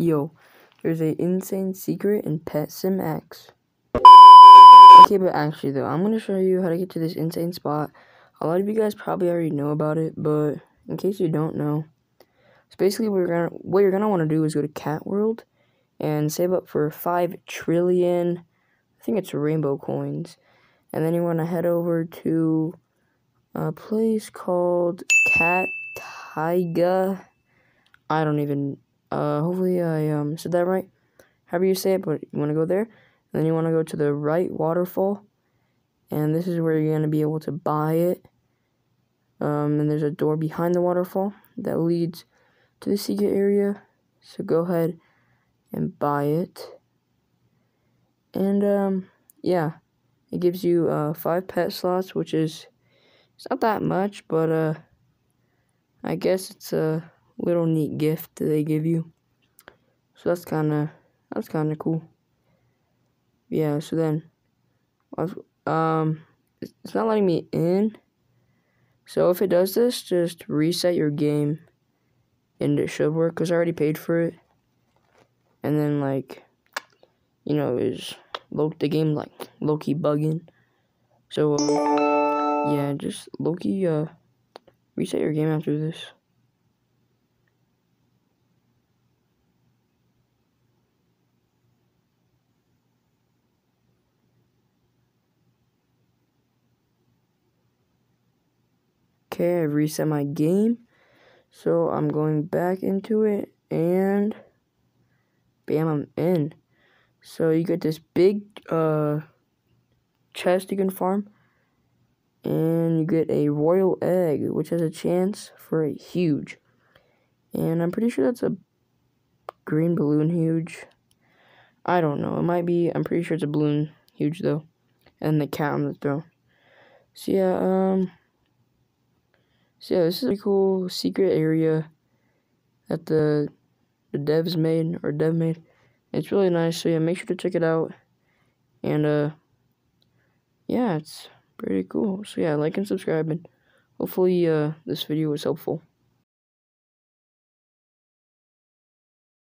Yo, there's a insane secret in Pet Sim X. Okay, but actually though, I'm gonna show you how to get to this insane spot. A lot of you guys probably already know about it, but in case you don't know, so basically what you're gonna what you're gonna want to do is go to Cat World and save up for five trillion, I think it's rainbow coins, and then you want to head over to a place called Cat Taiga. I don't even. Uh, hopefully I um said that right. However you say it, but you want to go there. And then you want to go to the right waterfall, and this is where you're gonna be able to buy it. Um, and there's a door behind the waterfall that leads to the secret area. So go ahead and buy it. And um, yeah, it gives you uh, five pet slots, which is it's not that much, but uh, I guess it's a little neat gift that they give you. So that's kind of that's kind of cool. Yeah. So then, um, it's not letting me in. So if it does this, just reset your game, and it should work because I already paid for it. And then like, you know, is the game like low key bugging. So. Uh, yeah, just Loki, uh, reset your game after this. Okay, I reset my game. So I'm going back into it and bam, I'm in. So you get this big uh chest you can farm and you get a royal egg, which has a chance for a huge. And I'm pretty sure that's a green balloon huge. I don't know. It might be. I'm pretty sure it's a balloon huge though. And the cat on the throne. So yeah, um. So yeah, this is a cool secret area that the the devs made or dev made. It's really nice. So yeah, make sure to check it out. And uh, yeah, it's pretty cool. So yeah, like and subscribe, and hopefully uh, this video was helpful.